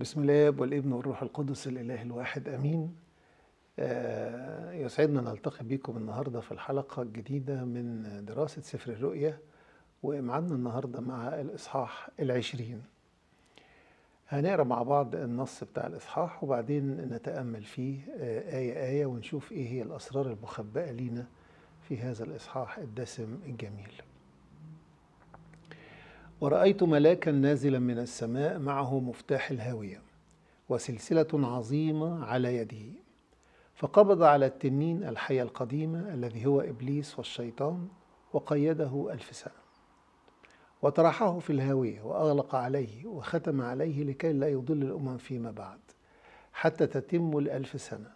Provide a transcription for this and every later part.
بسم الله والابن والروح القدس الإله الواحد أمين. آه، يسعدنا نلتقي بكم النهاردة في الحلقة الجديدة من دراسة سفر الرؤيا ومعادنا النهاردة مع الإصحاح العشرين. هنقرأ مع بعض النص بتاع الإصحاح وبعدين نتأمل فيه آه، آية آية ونشوف إيه هي الأسرار المخبأة لينا في هذا الإصحاح الدسم الجميل. ورأيت ملاكا نازلا من السماء معه مفتاح الهاوية وسلسلة عظيمة على يده. فقبض على التنين الحية القديمة الذي هو إبليس والشيطان وقيده ألف سنة. وطرحه في الهاوية وأغلق عليه وختم عليه لكي لا يضل الأمم فيما بعد حتى تتم الألف سنة.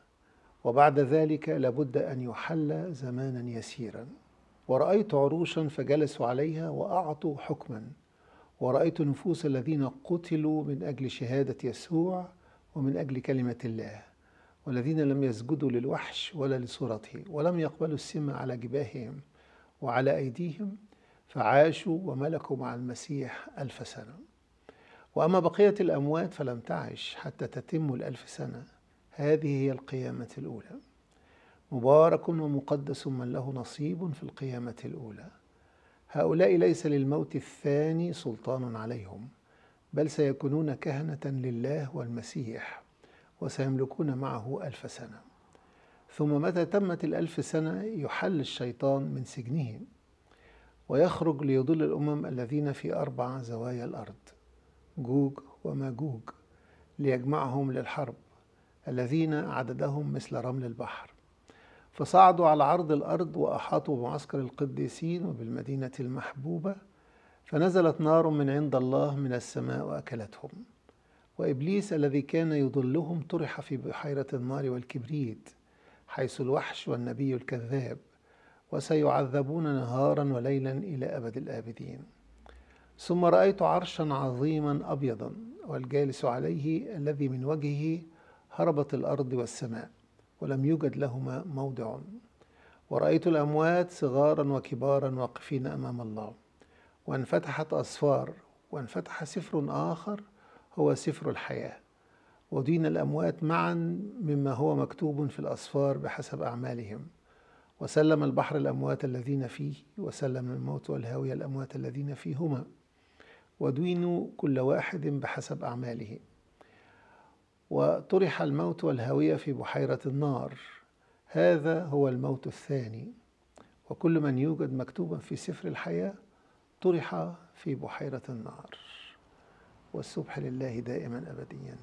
وبعد ذلك لابد أن يحل زمانا يسيرا. ورأيت عروشا فجلسوا عليها وأعطوا حكما ورأيت نفوس الذين قتلوا من أجل شهادة يسوع ومن أجل كلمة الله والذين لم يسجدوا للوحش ولا لصورته ولم يقبلوا السم على جباههم وعلى أيديهم فعاشوا وملكوا مع المسيح ألف سنة. وأما بقية الأموات فلم تعش حتى تتم الألف سنة. هذه هي القيامة الأولى. مبارك ومقدس من له نصيب في القيامة الأولى. هؤلاء ليس للموت الثاني سلطان عليهم بل سيكونون كهنة لله والمسيح وسيملكون معه ألف سنة. ثم متى تمت الألف سنة يحل الشيطان من سجنه ويخرج ليضل الأمم الذين في أربع زوايا الأرض جوج وماجوج ليجمعهم للحرب الذين عددهم مثل رمل البحر. فصعدوا على عرض الأرض وأحاطوا بمعسكر القديسين وبالمدينة المحبوبة فنزلت نار من عند الله من السماء وأكلتهم. وإبليس الذي كان يضلهم طرح في بحيرة النار والكبريت حيث الوحش والنبي الكذاب وسيعذبون نهارا وليلا إلى أبد الآبدين. ثم رأيت عرشا عظيما أبيضا والجالس عليه الذي من وجهه هربت الأرض والسماء. ولم يوجد لهما موضع. ورأيت الأموات صغارا وكبارا واقفين أمام الله. وانفتحت أسفار وانفتح سفر آخر هو سفر الحياة. ودين الأموات معا مما هو مكتوب في الأسفار بحسب أعمالهم. وسلم البحر الأموات الذين فيه وسلم الموت والهاوية الأموات الذين فيهما. ودينوا كل واحد بحسب أعماله. وطرح الموت والهاوية في بحيرة النار. هذا هو الموت الثاني. وكل من يوجد مكتوبا في سفر الحياة طرح في بحيرة النار. والسبح لله دائما أبديا.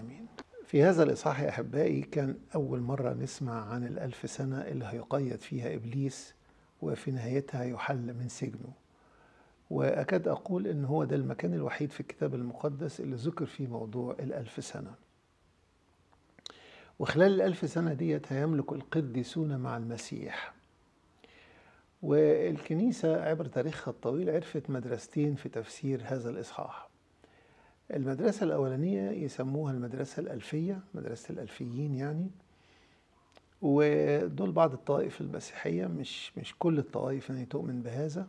آمين. في هذا الإصحاح يا أحبائي كان أول مرة نسمع عن الألف سنة اللي هيقيد فيها إبليس وفي نهايتها يحل من سجنه. وأكاد أقول إن هو ده المكان الوحيد في الكتاب المقدس اللي ذكر فيه موضوع الألف سنة. وخلال الألف سنة ديت هيملك القديسون مع المسيح. والكنيسة عبر تاريخها الطويل عرفت مدرستين في تفسير هذا الإصحاح. المدرسة الأولانية يسموها المدرسة الألفية مدرسة الألفيين يعني. ودول بعض الطوائف المسيحية مش مش كل الطوائف يعني تؤمن بهذا.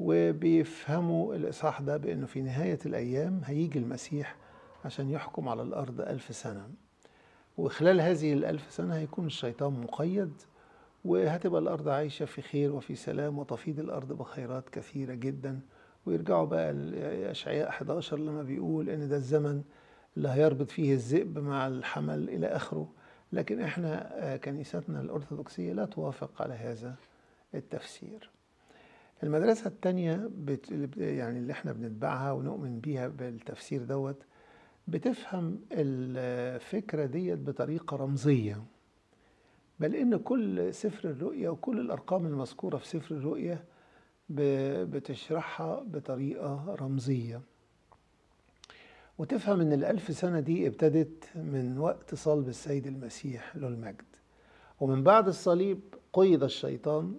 وبيفهموا الإصحاح ده بأنه في نهاية الأيام هيجي المسيح عشان يحكم على الأرض ألف سنة. وخلال هذه الألف سنة هيكون الشيطان مقيد وهتبقى الأرض عايشة في خير وفي سلام وتفيض الأرض بخيرات كثيرة جدا. ويرجعوا بقى لأشعياء 11 لما بيقول إن ده الزمن اللي هيربط فيه الذئب مع الحمل إلى آخره. لكن إحنا كنيستنا الأرثوذكسية لا توافق على هذا التفسير. المدرسة الثانية يعني اللي إحنا بنتبعها ونؤمن بيها بالتفسير دوت بتفهم الفكرة ديت بطريقة رمزية. بل إن كل سفر الرؤية وكل الأرقام المذكورة في سفر الرؤية بتشرحها بطريقة رمزية. وتفهم إن الألف سنة دي ابتدت من وقت صلب السيد المسيح له المجد. ومن بعد الصليب قيد الشيطان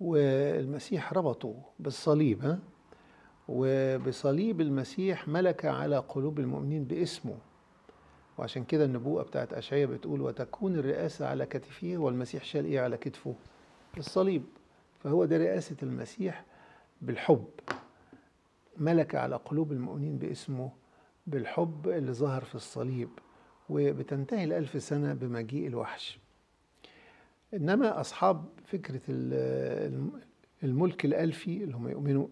والمسيح ربطه بالصليب وبصليب المسيح ملك على قلوب المؤمنين باسمه. وعشان كده النبوءة بتاعت أشعية بتقول وتكون الرئاسة على كتفه والمسيح شال إيه على كتفه. الصليب. فهو ده رئاسة المسيح بالحب. ملك على قلوب المؤمنين باسمه بالحب اللي ظهر في الصليب وبتنتهي الألف سنة بمجيء الوحش. إنما أصحاب فكرة الملك الألفي اللي هم يؤمنوا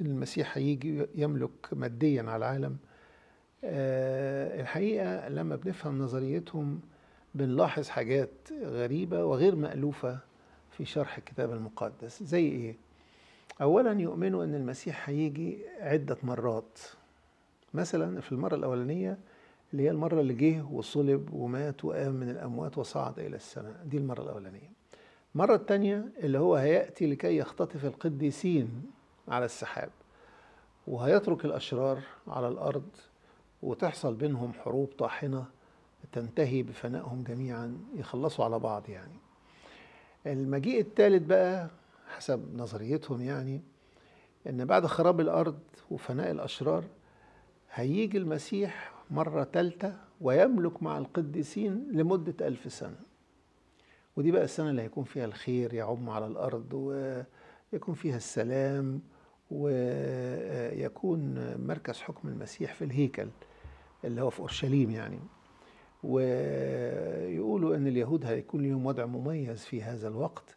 المسيح هيجي يملك ماديا على العالم آه، الحقيقة لما بنفهم نظريتهم بنلاحظ حاجات غريبة وغير مألوفة في شرح الكتاب المقدس. زي إيه؟ أولا يؤمنوا أن المسيح هيجي عدة مرات. مثلا في المرة الأولانية اللي هي المرة اللي جه وصلب ومات وقام من الأموات وصعد إلى السماء. دي المرة الأولانية. المرة الثانية اللي هو هيأتي لكي يختطف القديسين. على السحاب وهيترك الأشرار على الأرض وتحصل بينهم حروب طاحنة تنتهي بفنائهم جميعا يخلصوا على بعض يعني. المجيء الثالث بقى حسب نظريتهم يعني إن بعد خراب الأرض وفناء الأشرار هيجي المسيح مرة ثالثة ويملك مع القديسين لمدة ألف سنة. ودي بقى السنة اللي هيكون فيها الخير يعم على الأرض ويكون فيها السلام ويكون مركز حكم المسيح في الهيكل اللي هو في أورشليم يعني. ويقولوا أن اليهود هيكون لهم وضع مميز في هذا الوقت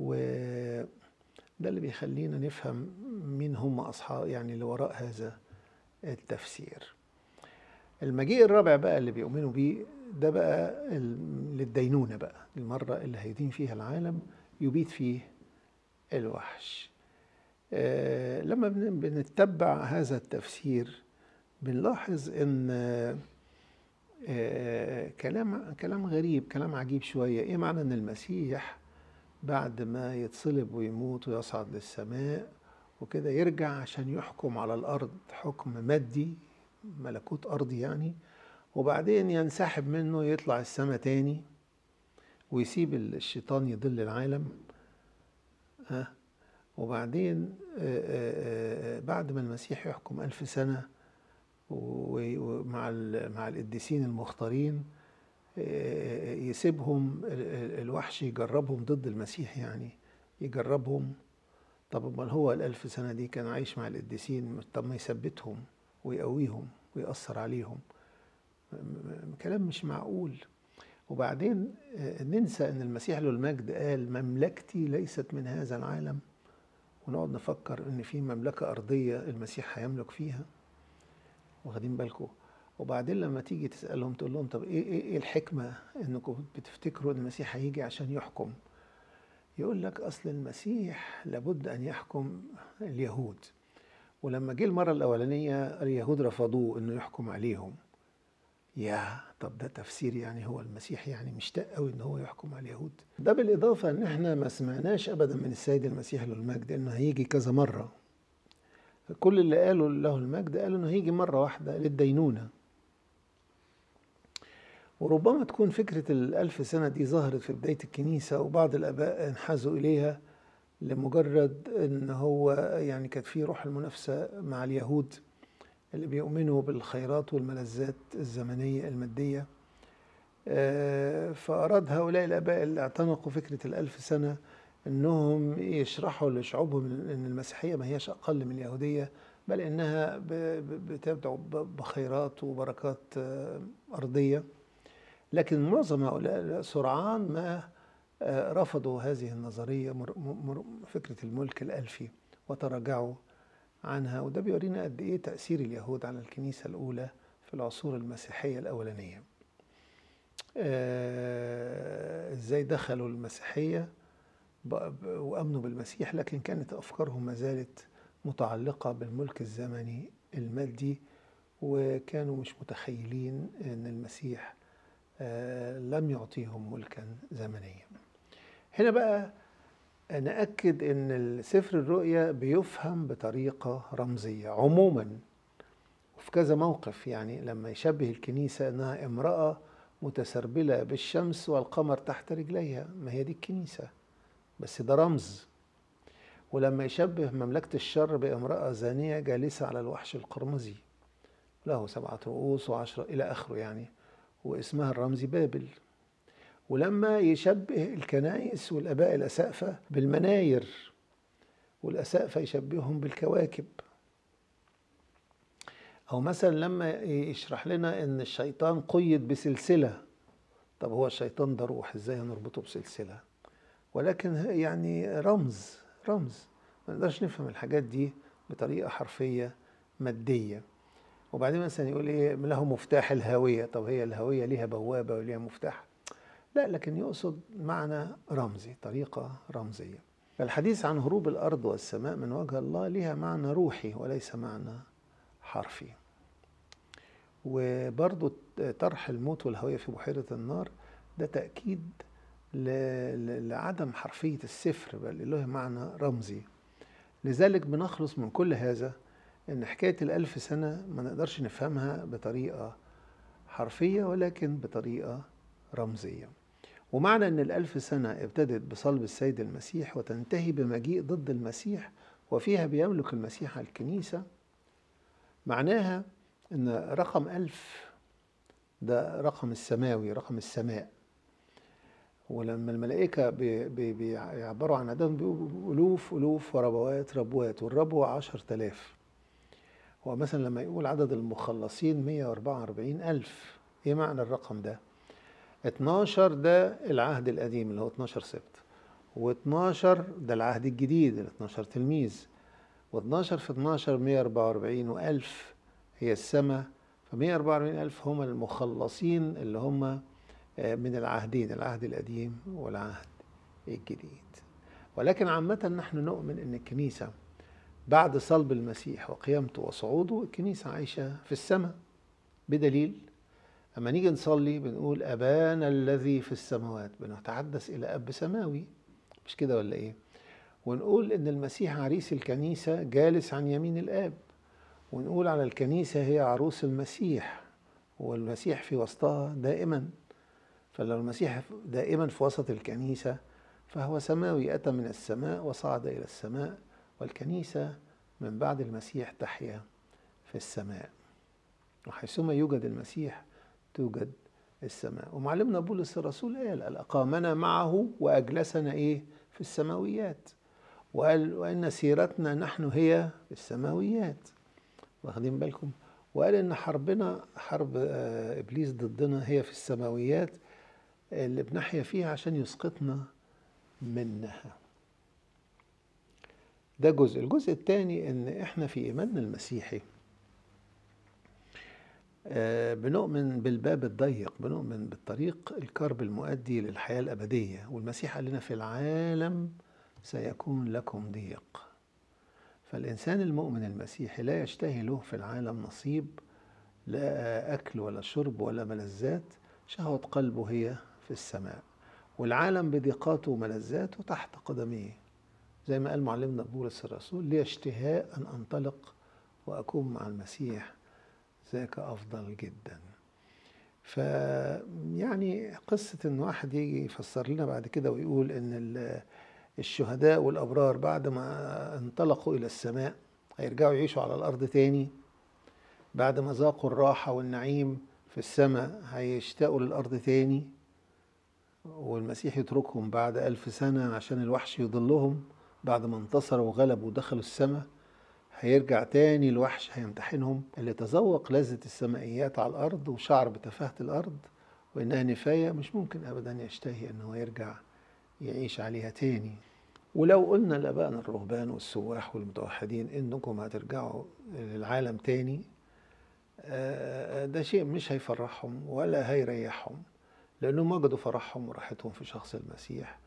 وده اللي بيخلينا نفهم مين هم أصحاب يعني اللي وراء هذا التفسير. المجيء الرابع بقى اللي بيؤمنوا بيه ده بقى للدينونة بقى المرة اللي هيدين فيها العالم يبيت فيه الوحش. لما بنتبع هذا التفسير بنلاحظ إن آه كلام كلام غريب كلام عجيب شوية. إيه معنى إن المسيح بعد ما يتصلب ويموت ويصعد للسماء وكده يرجع عشان يحكم على الأرض حكم مادي ملكوت أرضي يعني وبعدين ينسحب منه يطلع السماء تاني ويسيب الشيطان يضل العالم؟ ها؟ وبعدين بعد ما المسيح يحكم ألف سنة ومع مع القديسين المختارين يسيبهم الوحش يجربهم ضد المسيح يعني يجربهم. طب أمال هو الألف سنة دي كان عايش مع القديسين طب ما يثبتهم ويقويهم ويأثر عليهم. كلام مش معقول. وبعدين ننسى إن المسيح له المجد قال مملكتي ليست من هذا العالم. ونقعد نفكر إن في مملكة أرضية المسيح هيملك فيها؟ واخدين بالكم؟ وبعدين لما تيجي تسألهم تقول لهم طب إيه إيه, إيه الحكمة إنكم بتفتكروا إن المسيح هيجي عشان يحكم؟ يقول لك أصل المسيح لابد أن يحكم اليهود. ولما جه المرة الأولانية اليهود رفضوه إنه يحكم عليهم. يا طب ده تفسير يعني هو المسيح يعني مشتاق قوي إن هو يحكم على اليهود. ده بالإضافة إن إحنا ما سمعناش ابدا من السيد المسيح له المجد إنه هيجي كذا مرة. كل اللي قالوا له المجد قالوا إنه هيجي مرة واحدة للدينونة. وربما تكون فكرة الألف سنة دي ظهرت في بداية الكنيسة وبعض الآباء انحازوا إليها لمجرد أن هو يعني كانت في روح المنافسة مع اليهود. اللي بيؤمنوا بالخيرات والملذات الزمنية المادية. آه، فأراد هؤلاء الآباء اللي اعتنقوا فكرة الألف سنة أنهم يشرحوا لشعوبهم أن المسيحية ما هيش أقل من اليهودية بل إنها بتدعو بخيرات وبركات آه، أرضية. لكن معظم هؤلاء سرعان ما آه، رفضوا هذه النظرية فكرة الملك الألفي وتراجعوا عنها وده بيورينا قد إيه تأثير اليهود على الكنيسة الأولى في العصور المسيحية الأولانية. آه إزاي دخلوا المسيحية؟ وأمنوا بالمسيح لكن كانت أفكارهم ما زالت متعلقة بالملك الزمني المادي وكانوا مش متخيلين أن المسيح آه لم يعطيهم ملكا زمنيا. هنا بقى نأكد أن سفر الرؤيا بيفهم بطريقة رمزية عموما وفي كذا موقف يعني لما يشبه الكنيسة أنها امرأة متسربلة بالشمس والقمر تحت رجليها ما هي دي الكنيسة بس ده رمز. ولما يشبه مملكة الشر بامرأة زانية جالسة على الوحش القرمزي له سبعة رؤوس وعشرة إلى آخره يعني واسمها الرمزي بابل. ولما يشبه الكنائس والآباء الأسقفة بالمناير والأسقفة يشبههم بالكواكب. أو مثلا لما يشرح لنا إن الشيطان قيد بسلسلة. طب هو الشيطان ده روح إزاي هنربطه بسلسلة؟ ولكن يعني رمز رمز. ما نقدرش نفهم الحاجات دي بطريقة حرفية مادية. وبعدين مثلا يقول إيه له مفتاح الهوية. طب هي الهوية ليها بوابة وليها مفتاح. لا لكن يقصد معنى رمزي طريقة رمزية. الحديث عن هروب الأرض والسماء من وجه الله لها معنى روحي وليس معنى حرفي. وبرضو طرح الموت والهوية في بحيرة النار ده تأكيد لعدم حرفية السفر بل له معنى رمزي. لذلك بنخلص من كل هذا إن حكاية الألف سنة ما نقدرش نفهمها بطريقة حرفية ولكن بطريقة رمزية. ومعنى إن الألف سنة ابتدت بصلب السيد المسيح وتنتهي بمجيء ضد المسيح وفيها بيملك المسيح الكنيسة معناها إن رقم ألف ده رقم السماوي رقم السماء ولما الملائكة بيعبروا عن عددهم بيقولوا ألوف ألوف وربوات ربوات والربوة عشر تلاف هو مثلا لما يقول عدد المخلصين 144 ألف إيه معنى الرقم ده؟ 12 ده العهد القديم اللي هو 12 سبت و12 ده العهد الجديد ال 12 تلميذ و12 في 12 144 وألف هي السماء ف 144 ألف هم المخلصين اللي هم آه، من العهدين العهد القديم والعهد الجديد. ولكن عامة نحن نؤمن أن الكنيسة بعد صلب المسيح وقيامته وصعوده الكنيسة عايشة في السماء بدليل أما نيجي نصلي بنقول أبانا الذي في السماوات. بنتحدث إلى أب سماوي مش كده ولا إيه؟ ونقول إن المسيح عريس الكنيسة جالس عن يمين الآب. ونقول على الكنيسة هي عروس المسيح والمسيح في وسطها دائما. فلو المسيح دائما في وسط الكنيسة فهو سماوي. أتى من السماء وصعد إلى السماء والكنيسة من بعد المسيح تحيا في السماء. وحيثما يوجد المسيح توجد السماء. ومعلمنا بولس الرسول قال أقامنا معه وأجلسنا إيه؟ في السماويات. وقال وإن سيرتنا نحن هي في السماويات. واخدين بالكم؟ وقال إن حربنا حرب آه، إبليس ضدنا هي في السماويات اللي بنحيا فيها عشان يسقطنا منها. ده جزء. الجزء الثاني إن إحنا في إيماننا المسيحي. بنؤمن بالباب الضيق بنؤمن بالطريق الكرب المؤدي للحياة الأبدية والمسيح قال لنا في العالم سيكون لكم ضيق. فالإنسان المؤمن المسيحي لا يشتهي له في العالم نصيب لا أكل ولا شرب ولا ملذات شهوة قلبه هي في السماء والعالم بضيقاته وملذاته تحت قدميه. زي ما قال معلمنا بولس الرسول لي اشتهاء أن أنطلق وأكون مع المسيح ذاك أفضل جدا. ف يعني قصة إن واحد يجي يفسر لنا بعد كده ويقول إن الشهداء والأبرار بعد ما انطلقوا إلى السماء هيرجعوا يعيشوا على الأرض تاني. بعد ما ذاقوا الراحة والنعيم في السماء هيشتاقوا للأرض تاني. والمسيح يتركهم بعد ألف سنة عشان الوحش يضلهم. بعد ما انتصروا وغلبوا ودخلوا السماء هيرجع تاني الوحش هيمتحنهم. اللي تذوق لذة السمائيات على الأرض وشعر بتفاهة الأرض وإنها نفاية مش ممكن أبدا يشتهي أنه يرجع يعيش عليها تاني. ولو قلنا لأبائنا الرهبان والسواح والمتوحدين إنكم هترجعوا للعالم تاني آه، ده شيء مش هيفرحهم ولا هيريحهم لأنهم وجدوا فرحهم وراحتهم في شخص المسيح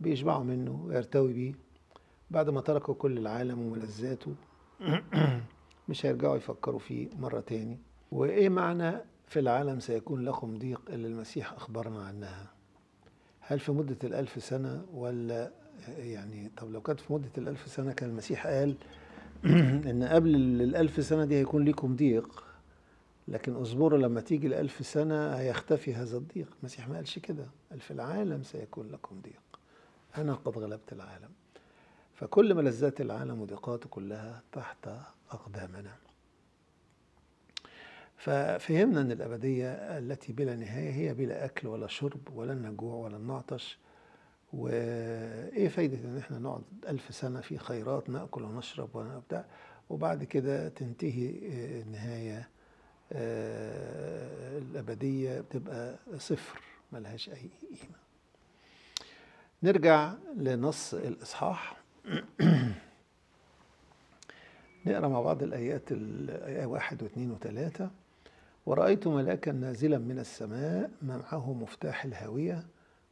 بيشبعوا منه ويرتوي بيه. بعد ما تركوا كل العالم وملذاته مش هيرجعوا يفكروا فيه مرة تاني. وإيه معنى في العالم سيكون لكم ضيق اللي المسيح أخبرنا عنها؟ هل في مدة الألف سنة ولا يعني طب لو كانت في مدة الألف سنة كان المسيح قال إن قبل الألف سنة دي هيكون لكم ضيق لكن اصبروا لما تيجي الألف سنة هيختفي هذا الضيق. المسيح ما قالش كده. قال في العالم سيكون لكم ضيق. أنا قد غلبت العالم. فكل ملذات العالم وضيقاته كلها تحت أقدامنا. ففهمنا أن الأبدية التي بلا نهاية هي بلا أكل ولا شرب ولا نجوع ولا نعطش وإيه فايدة إن إحنا نقعد ألف سنة في خيرات نأكل ونشرب ونبدأ وبعد كده تنتهي النهاية الأبدية بتبقى صفر ملهاش أي قيمة. نرجع لنص الإصحاح. نقرا مع بعض الآيات الآية واحد واثنين وثلاثة. ورأيت ملاكا نازلا من السماء معه مفتاح الهاوية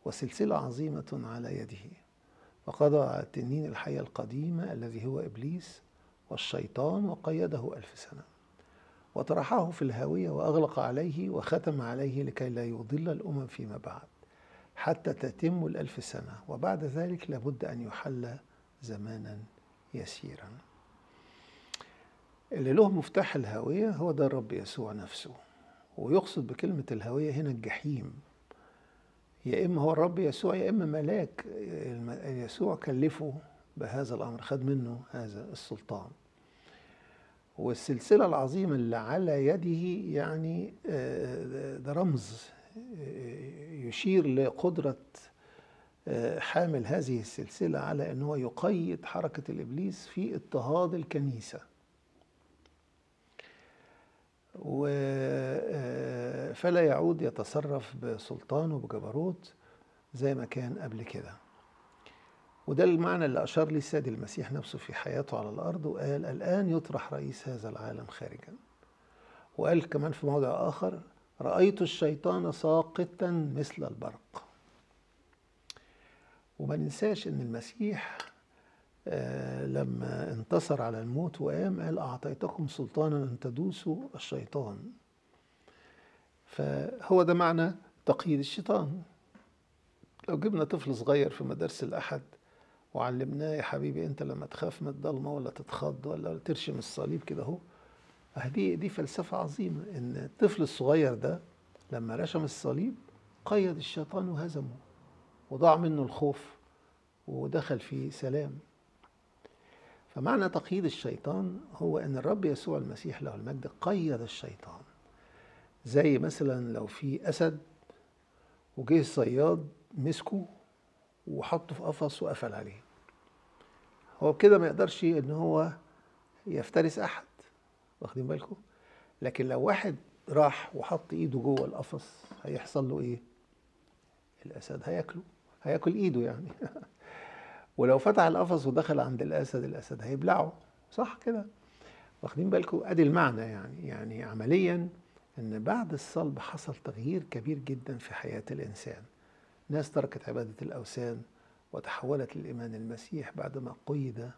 وسلسلة عظيمة على يده. وقضى التنين الحية القديمة الذي هو إبليس والشيطان وقيده ألف سنة. وطرحه في الهاوية وأغلق عليه وختم عليه لكي لا يضل الأمم فيما بعد حتى تتم الألف سنة. وبعد ذلك لابد أن يحل زمانا يسيرا. اللي له مفتاح الهاوية هو ده الرب يسوع نفسه ويقصد بكلمة الهاوية هنا الجحيم. يا إما هو الرب يسوع يا إما ملاك. يسوع كلفه بهذا الأمر خد منه هذا السلطان. والسلسلة العظيمة اللي على يده يعني ده رمز يشير لقدرة حامل هذه السلسلة على أنه يقيد حركة الإبليس في اضطهاد الكنيسة. فلا يعود يتصرف بسلطان وبجبروت زي ما كان قبل كده. وده المعنى اللي أشار لي السيد المسيح نفسه في حياته على الأرض وقال الآن يطرح رئيس هذا العالم خارجا وقال كمان في موضع آخر رأيت الشيطان ساقطا مثل البرق وما ننساش إن المسيح لما انتصر على الموت وقام قال أعطيتكم سلطانا أن تدوسوا الشيطان. فهو ده معنى تقييد الشيطان. لو جبنا طفل صغير في مدارس الأحد وعلمناه يا حبيبي أنت لما تخاف من الضلمة ولا تتخض ولا ترشم الصليب. كده أهو. دي دي فلسفة عظيمة إن الطفل الصغير ده لما رشم الصليب قيد الشيطان وهزمه. وضاع منه الخوف ودخل في سلام. فمعنى تقييد الشيطان هو إن الرب يسوع المسيح له المجد قيد الشيطان. زي مثلا لو في أسد وجه الصياد مسكه وحطه في قفص وقفل عليه. هو كده ما يقدرش إن هو يفترس أحد. واخدين بالكم؟ لكن لو واحد راح وحط إيده جوه القفص هيحصل له إيه؟ الأسد هياكله. هياكل ايده يعني. ولو فتح القفص ودخل عند الاسد الاسد هيبلعه. صح كده. واخدين بالكم؟ ادي المعنى يعني. يعني عمليا إن بعد الصلب حصل تغيير كبير جدا في حياة الإنسان. ناس تركت عبادة الأوثان وتحولت للإيمان المسيح بعدما قيد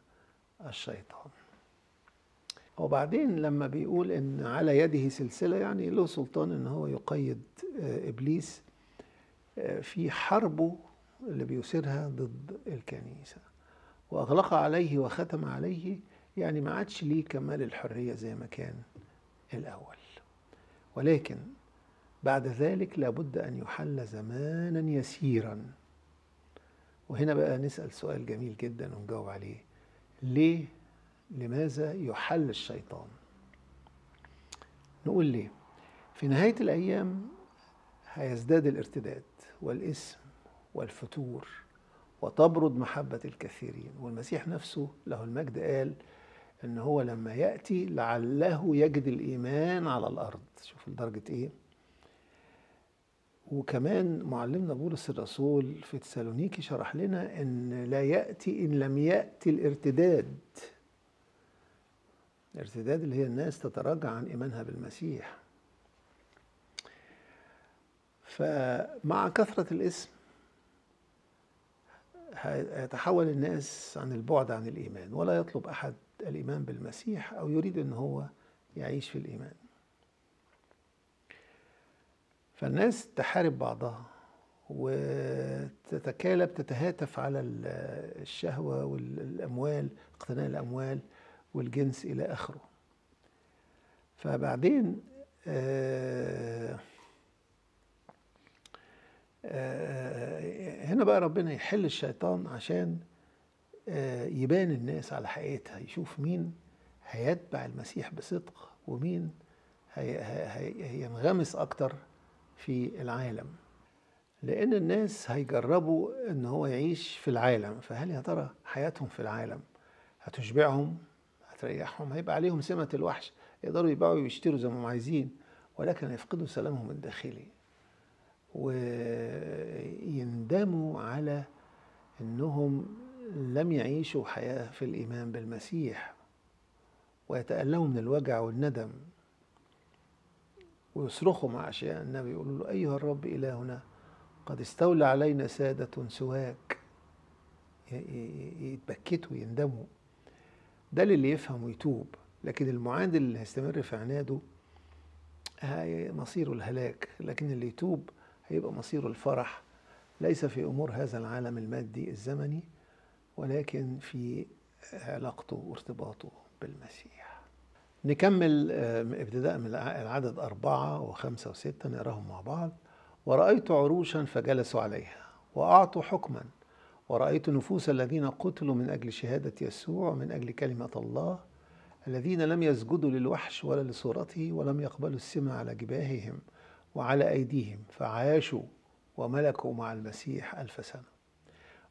الشيطان. وبعدين لما بيقول إن على يده سلسلة يعني له سلطان إن هو يقيد إبليس في حربه اللي بيثيرها ضد الكنيسة. وأغلق عليه وختم عليه يعني ما عادش ليه كمال الحرية زي ما كان الأول. ولكن بعد ذلك لابد أن يحل زمانا يسيرا. وهنا بقى نسأل سؤال جميل جدا ونجاوب عليه. ليه؟ لماذا يحل الشيطان؟ نقول ليه؟ في نهاية الأيام هيزداد الارتداد والإثم والفتور وتبرد محبة الكثيرين. والمسيح نفسه له المجد قال إن هو لما يأتي لعله يجد الإيمان على الأرض. شوف لدرجة إيه؟ وكمان معلمنا بولس الرسول في تسالونيكي شرح لنا إن لا يأتي إن لم يأتي الارتداد. الارتداد اللي هي الناس تتراجع عن إيمانها بالمسيح. فمع كثرة الاسم يتحول الناس عن البعد عن الإيمان ولا يطلب أحد الإيمان بالمسيح أو يريد أن هو يعيش في الإيمان. فالناس تحارب بعضها وتتكالب تتهاتف على الشهوة والأموال اقتناء الأموال والجنس إلى آخره. فبعدين بقى ربنا يحل الشيطان عشان يبان الناس على حقيقتها يشوف مين هيتبع المسيح بصدق ومين هينغمس أكتر في العالم. لأن الناس هيجربوا إن هو يعيش في العالم فهل يا ترى حياتهم في العالم هتشبعهم؟ هتريحهم؟ هيبقى عليهم سمة الوحش؟ يقدروا يبيعوا ويشتروا زي ما هم عايزين ولكن هيفقدوا سلامهم الداخلي. ويندموا على إنهم لم يعيشوا حياة في الإيمان بالمسيح ويتألموا من الوجع والندم ويصرخوا مع أشياء النبي يقولوا له أيها الرب إلهنا قد استولى علينا سادة سواك. يتبكتوا يندموا. ده اللي يفهم ويتوب. لكن المعاند اللي هيستمر في عناده مصيره الهلاك. لكن اللي يتوب هيبقى مصيره الفرح ليس في أمور هذا العالم المادي الزمني ولكن في علاقته وارتباطه بالمسيح. نكمل ابتداء من العدد أربعة وخمسة وستة نقراهم مع بعض. ورأيت عروشا فجلسوا عليها وأعطوا حكما. ورأيت نفوس الذين قتلوا من أجل شهادة يسوع ومن أجل كلمة الله الذين لم يسجدوا للوحش ولا لصورته ولم يقبلوا السمع على جباههم. وعلى أيديهم فعاشوا وملكوا مع المسيح ألف سنة.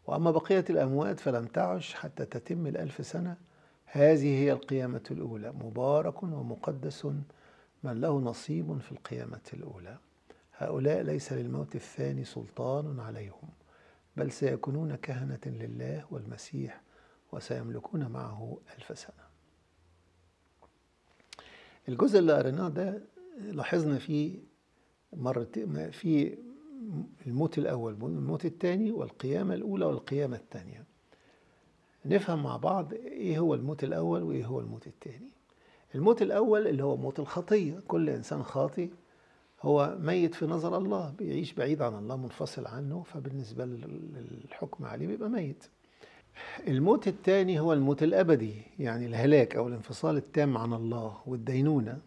وأما بقية الأموات فلم تعش حتى تتم الألف سنة. هذه هي القيامة الأولى. مبارك ومقدس من له نصيب في القيامة الأولى. هؤلاء ليس للموت الثاني سلطان عليهم بل سيكونون كهنة لله والمسيح وسيملكون معه ألف سنة. الجزء اللي قريناه ده لاحظنا فيه مرت في الموت الأول والموت الثاني والقيامة الأولى والقيامة الثانية. نفهم مع بعض إيه هو الموت الأول وإيه هو الموت الثاني. الموت الأول اللي هو موت الخطية. كل إنسان خاطئ هو ميت في نظر الله بيعيش بعيد عن الله منفصل عنه فبالنسبة للحكم عليه بيبقى ميت. الموت الثاني هو الموت الأبدي يعني الهلاك أو الانفصال التام عن الله والدينونة.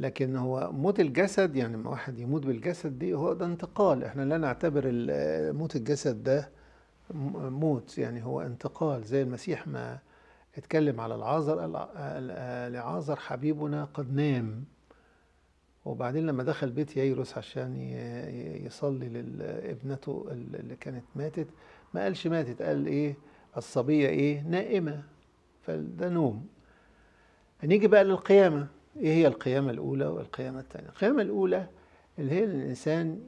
لكن هو موت الجسد يعني لما واحد يموت بالجسد دي هو ده انتقال. إحنا لا نعتبر موت الجسد ده موت يعني هو انتقال. زي المسيح ما اتكلم على العازر لعازر حبيبنا قد نام. وبعدين لما دخل بيت ييروس عشان يصلي لابنته اللي كانت ماتت ما قالش ماتت قال إيه؟ الصبية إيه؟ نائمة. فده نوم. هنيجي بقى للقيامة. إيه هي القيامة الأولى والقيامة الثانية؟ القيامة الأولى اللي هي الإنسان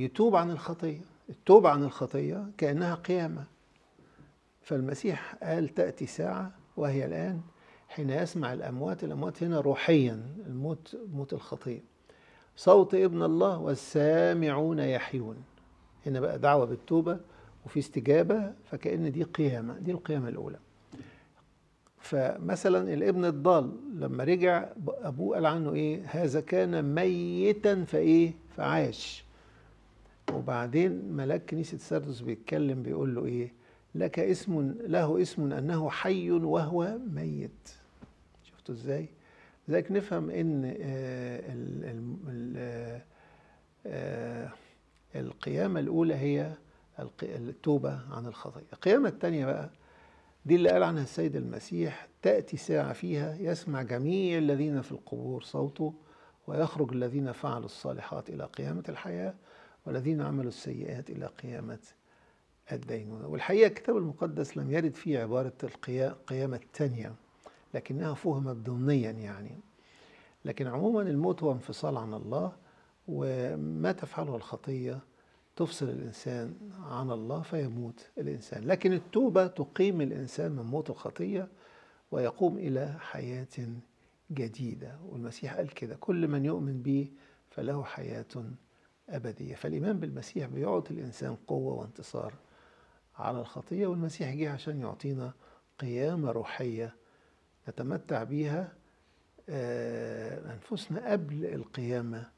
يتوب عن الخطية. التوبة عن الخطية كأنها قيامة. فالمسيح قال تأتي ساعة وهي الآن حين يسمع الأموات الأموات هنا روحيا الموت موت الخطية. صوت ابن الله والسامعون يحيون. هنا بقى دعوة بالتوبة وفي استجابة فكأن دي قيامة دي القيامة الأولى. فمثلا الابن الضال لما رجع أبوه قال عنه إيه؟ هذا كان ميتا فإيه؟ فعاش. وبعدين ملاك كنيسة سردس بيتكلم بيقول له إيه؟ لك اسم له اسم أنه حي وهو ميت. شفتوا إزاي؟ لذلك نفهم إن القيامة الأولى هي التوبة عن الخطية القيامة الثانية بقى دي اللي قال عنها السيد المسيح تأتي ساعة فيها يسمع جميع الذين في القبور صوته ويخرج الذين فعلوا الصالحات إلى قيامة الحياة والذين عملوا السيئات إلى قيامة الدينونة والحقيقة الكتاب المقدس لم يرد فيه عبارة القيامة الثانية لكنها فهمت ضمنيا يعني. لكن عموما الموت هو انفصال عن الله وما تفعله الخطية تفصل الإنسان عن الله فيموت الإنسان. لكن التوبة تقيم الإنسان من موت الخطية ويقوم إلى حياة جديدة. والمسيح قال كده كل من يؤمن به فله حياة أبدية. فالإيمان بالمسيح بيعطي الإنسان قوة وانتصار على الخطية والمسيح جه عشان يعطينا قيامة روحية نتمتع بيها أنفسنا قبل القيامة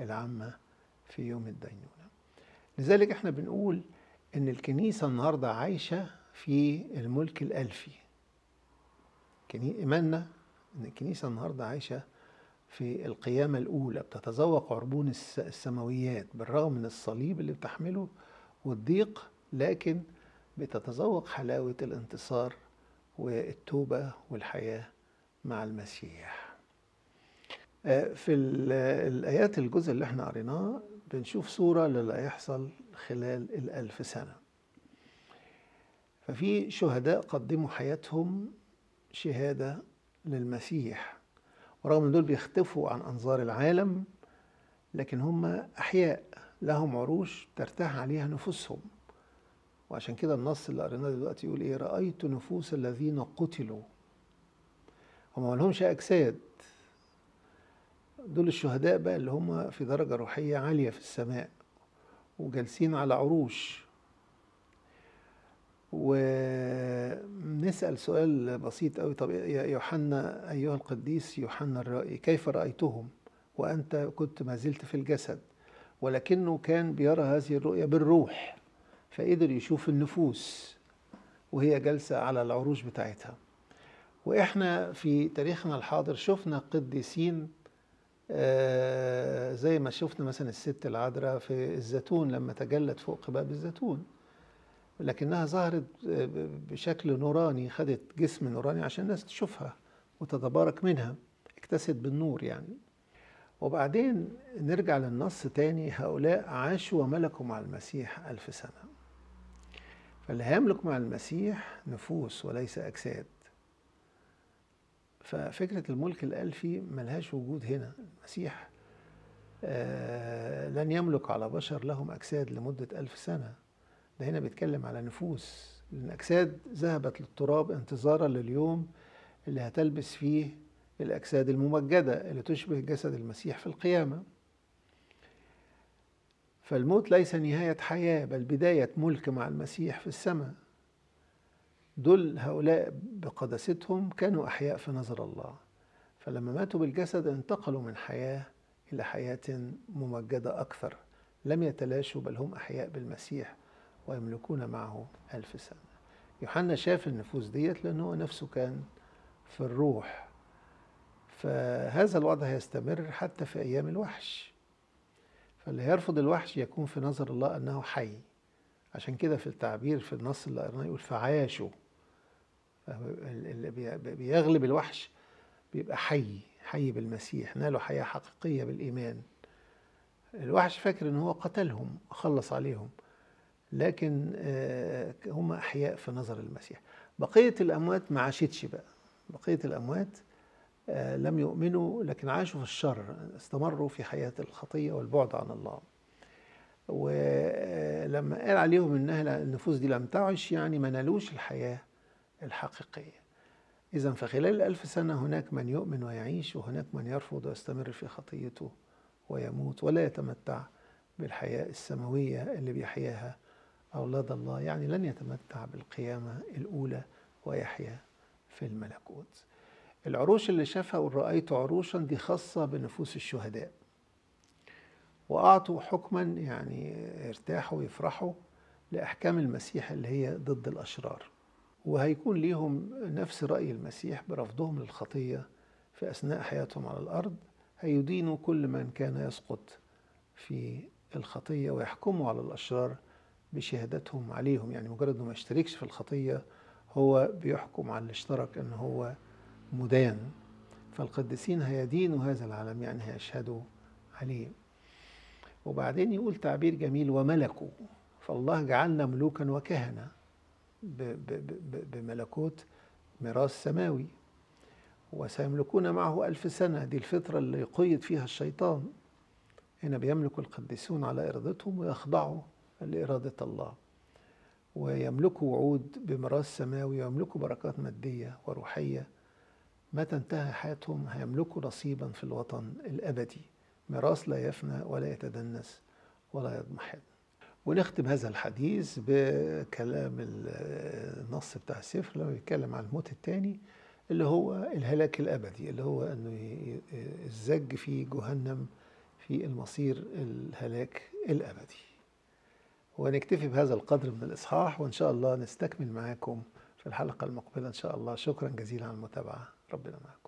العامة في يوم الدينونة. لذلك إحنا بنقول إن الكنيسة النهاردة عايشة في الملك الألفي. إيماننا إن الكنيسة النهاردة عايشة في القيامة الأولى بتتذوق عربون السماويات بالرغم من الصليب اللي بتحمله والضيق لكن بتتذوق حلاوة الانتصار والتوبة والحياة مع المسيح. في الآيات الجزء اللي إحنا قريناه بنشوف صورة للي هيحصل خلال الألف سنة. ففي شهداء قدموا حياتهم شهادة للمسيح ورغم إن دول بيختفوا عن أنظار العالم لكن هم أحياء لهم عروش ترتاح عليها نفوسهم. وعشان كده النص اللي قريناه دلوقتي يقول إيه؟ رأيت نفوس الذين قتلوا. هم ما لهمش أجساد دول الشهداء بقى اللي هم في درجة روحية عالية في السماء وجالسين على عروش. ونسأل سؤال بسيط قوي طب يا يوحنا أيها القديس يوحنا الرائي كيف رأيتهم وأنت كنت ما زلت في الجسد؟ ولكنه كان بيرى هذه الرؤية بالروح فقدر يشوف النفوس وهي جالسة على العروش بتاعتها. وإحنا في تاريخنا الحاضر شفنا قديسين زي ما شفنا مثلا الست العذراء في الزيتون لما تجلت فوق قباب الزيتون لكنها ظهرت بشكل نوراني خدت جسم نوراني عشان الناس تشوفها وتتبارك منها اكتست بالنور يعني. وبعدين نرجع للنص تاني هؤلاء عاشوا وملكوا مع المسيح ألف سنة. فاللي هيملك مع المسيح نفوس وليس أجساد. ففكرة الملك الألفي ملهاش وجود هنا. المسيح آه لن يملك على بشر لهم أجساد لمدة ألف سنة. ده هنا بيتكلم على نفوس. الأجساد ذهبت للتراب انتظارا لليوم اللي هتلبس فيه الأجساد الممجدة اللي تشبه جسد المسيح في القيامة. فالموت ليس نهاية حياة بل بداية ملك مع المسيح في السماء. دول هؤلاء بقداستهم كانوا أحياء في نظر الله. فلما ماتوا بالجسد انتقلوا من حياة إلى حياة ممجدة أكثر. لم يتلاشوا بل هم أحياء بالمسيح ويملكون معه ألف سنة. يوحنا شاف النفوس ديت لأنه نفسه كان في الروح. فهذا الوضع هيستمر حتى في أيام الوحش. فاللي يرفض الوحش يكون في نظر الله أنه حي. عشان كده في التعبير في النص اللي قرناه يقول فعاشوا. بيغلب الوحش بيبقى حي حي بالمسيح نالوا حياة حقيقية بالإيمان. الوحش فاكر إن هو قتلهم خلص عليهم لكن آه، هم أحياء في نظر المسيح. بقية الأموات ما عاشتش بقى. بقية الأموات آه، لم يؤمنوا لكن عاشوا في الشر استمروا في حياة الخطية والبعد عن الله. ولما قال عليهم إنها النفوس دي لم تعش يعني ما نالوش الحياة. الحقيقية. اذا فخلال الالف سنة هناك من يؤمن ويعيش وهناك من يرفض ويستمر في خطيته ويموت ولا يتمتع بالحياة السماوية اللي بيحياها أولاد الله. يعني لن يتمتع بالقيامة الأولى ويحيا في الملكوت. العروش اللي شافها ورأيت عروشا دي خاصة بنفوس الشهداء. وأعطوا حكما يعني ارتاحوا ويفرحوا لأحكام المسيح اللي هي ضد الأشرار. وهيكون ليهم نفس رأي المسيح برفضهم للخطية في أثناء حياتهم على الأرض هيدينوا كل من كان يسقط في الخطية ويحكموا على الأشرار بشهادتهم عليهم. يعني مجرد ما يشتركش في الخطية هو بيحكم على اللي اشترك إن هو مدان. فالقديسين هيدينوا هذا العالم يعني هيشهدوا عليه. وبعدين يقول تعبير جميل وملكوا. فالله جعلنا ملوكا وكهنة. بملكوت ميراث سماوي. وسيملكون معه ألف سنة. دي الفترة اللي يقيد فيها الشيطان. هنا بيملك القديسون على إرادتهم ويخضعوا لإرادة الله. ويملكوا وعود بميراث سماوي ويملكوا بركات مادية وروحية. متى انتهى حياتهم؟ هيملكوا نصيبا في الوطن الأبدي. ميراث لا يفنى ولا يتدنس ولا يضمحل ونختم هذا الحديث بكلام النص بتاع السفر لما بيتكلم عن الموت الثاني اللي هو الهلاك الأبدي اللي هو أنه الزج في جهنم في المصير الهلاك الأبدي. ونكتفي بهذا القدر من الإصحاح وإن شاء الله نستكمل معاكم في الحلقة المقبلة إن شاء الله. شكرا جزيلا على المتابعة. ربنا معكم.